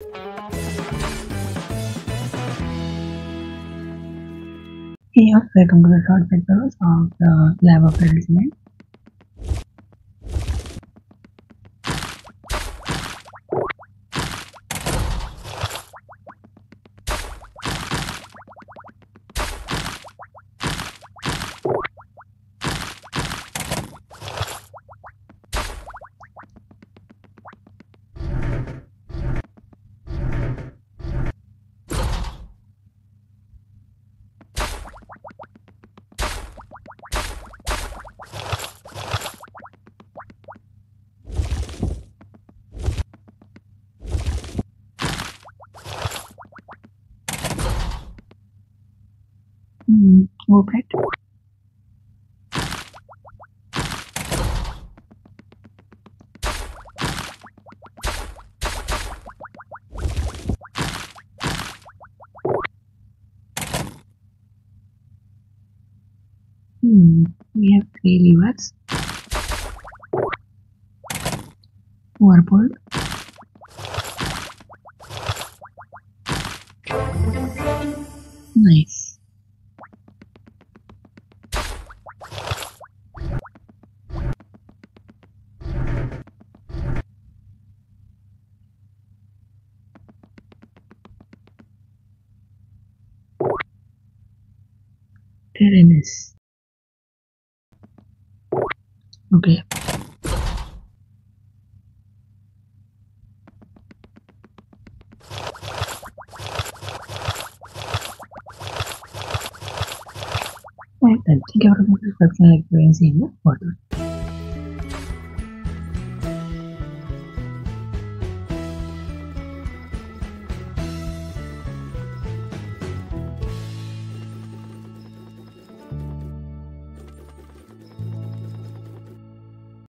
Hey all, welcome to the short videos of the lab of Mm, move. Hmm, we have three levers. Overboard. Nice. Pyrenees. Oke. Okay. dan tiga orang mobil lagi berbensin, waduh.